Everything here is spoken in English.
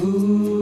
Ooh.